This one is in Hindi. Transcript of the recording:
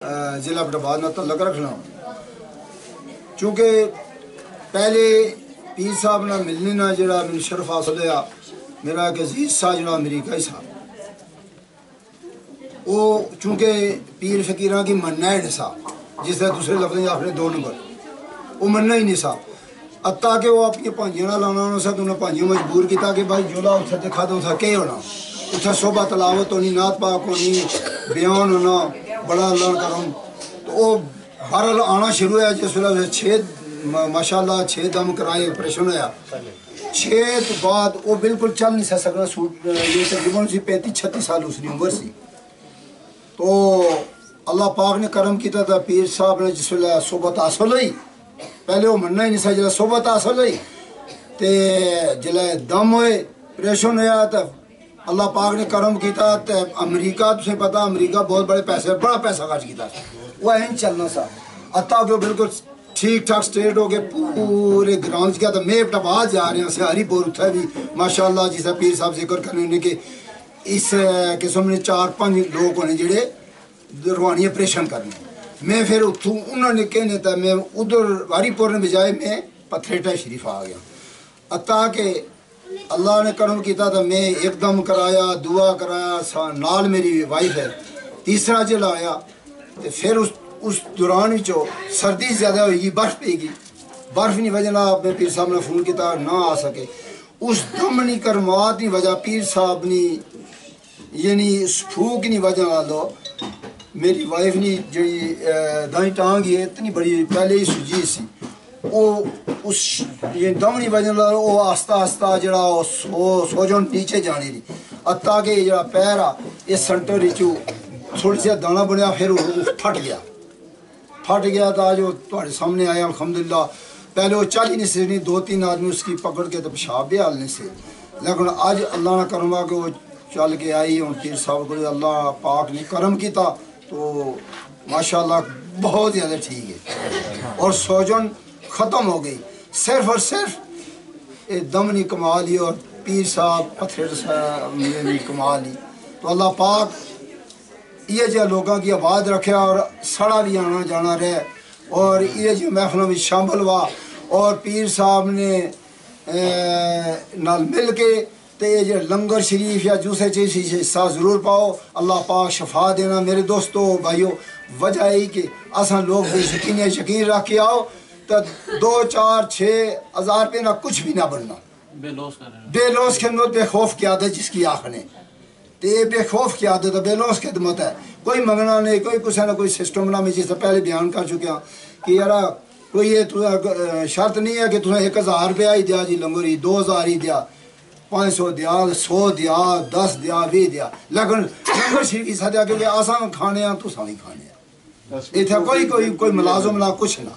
ज़िला फटाबाद में तो तलक रखना। चूँकि पहले पीर साहब ना मिलने ना जरा मैं शर्फ हासिल हो मेरा एक अज़ीज़ सा जरा अमरीका कई वो चूँकि पीर फकीर की मनना ही नहीं सा जिस तरह दूसरे लफ्ज आखने दो नंबर, वो मनना ही नहीं सा। अत्ता के वो अपनी भांजियाँ लाना उन्होंने सब उन्हें भांजियों मजबूर किया कि भाई जो उत्थे दिखा दो उत्थे होना। उत्थे शोभा तलावत होनी, नाथ पाक होनी बेहन होना बड़ा अल्लाह करम तो वो बहरहाल आना शुरू होया जिस वेल्ले छे माशाला छे दम कराए ऑपरेशन होया। छे तो बाद वो बिल्कुल चल नहीं सकना, सूट, ये तकरीबन उसी पैंतीस, छत्तीस साल उसकी उम्र सी तो अल्लाह पाक ने करम किया था, पीर साहब ने जिस वेल्ले सोबत हासल हुई। पहले वो मनना ही नहीं सोबत हासल हुई। ते जिसलै दम होए ऑपरेशन होया तो अल्लाह पाक ने करम किया अमरीका, तुसें पता अमरीका बहुत बड़े पैसे, बड़ा पैसा खर्च किया वो ऐ चलना सा। अत्ता के बिल्कुल ठीक ठाक स्टेट हो गए, पूरे ग्राउंड गया तो में टबाद जा रहे हैं हरीपुर उत्थे भी माशाल्लाह जिस पीर साहब ज़िक्र करने इस किस्म ने चार पाँच लोग होने जेह्ड़े रूहानी ऑपरेशन करने। मैं फिर उत्थों उन्होंने कहने था मैं उधर वारीपुर ने बजाए मैं पथरेटा शरीफ आ गया। अता के अल्लाह ने करम किया तो मैं एकदम कराया, दुआ कराया नाल मेरी वाइफ है। तीसरा जिला आया तो फिर उस उस दौरान सर्दी ज़्यादा होगी बर्फ़ पेगी। बर्फ़ की वजह ना मैं पीर साहब ने फ़ोन किया ना आ सके। उस दमनी करमात की वजह, पीर साहब ने, यानी फूक की वजह लो मेरी वाइफ ने जी दाई टांग इतनी बड़ी, पहले ही सुजी सी। ला वो आस्ता आस्ता जरा सो सोजन नीचे जाने दी। अत्ता के जरा पैर आ, इस सेंटर चू थोड़ी सी दाना बनया, फिर वो फट गया। था जो तुम्हारे सामने आया अलहमदिल्ला पहले वो चल ही नहीं सकनी दो तीन आदमी उसकी पकड़ के तो पेशाब भी हालने से। लेकिन आज अल्लाह ने करवा के वो चल के आई हूँ पीर साहब को अल्लाह पाक ने करम किया तो माशाल्लाह बहुत ज़्यादा ठीक है। और सोजन ख़त्म हो गई। सिर्फ़ और सिर्फ़ ये दम नहीं कमा ली और पीर साहब पत्थर ने कमा ली तो अल्लाह पाक ये जो लोगों की आवाज़ रखे और सड़ा भी आना जाना रहे। और ये जो महफलों में शामिल हुआ और पीर साहब ने नाल मिल के तो ये जो लंगर शरीफ या दूसरे चीज़ हिस्सा ज़रूर पाओ। अल्लाह पाक शफा देना मेरे दोस्तों, भाइयों। वजह यही कि असा लोग यकीन यकीन रख के आओ तो दो चार छः हज़ार रुपये ना कुछ भी ना बनना बेलोस के अंदर बेखौफ की आदत जिसकी आँख ने तो ये बेखौफ की आदत है बेलोस खिदमत है। कोई मंगना नहीं कोई कुछ ना कोई सिस्टम ना मैं जिस पहले बयान कर चुका कि यार कोई ये शर्त नहीं है कि तुसें एक हज़ार रुपया ही दिया जी लंगर ही दो हज़ार ही दिया। पाँच सौ दिया सौ दिया दस दिया भी दिया। लेकिन लंगर शरीफ सद्या क्योंकि असा खाने तुसा भी खाने इतना कोई कोई कोई मुलाजम ना कुछ ना।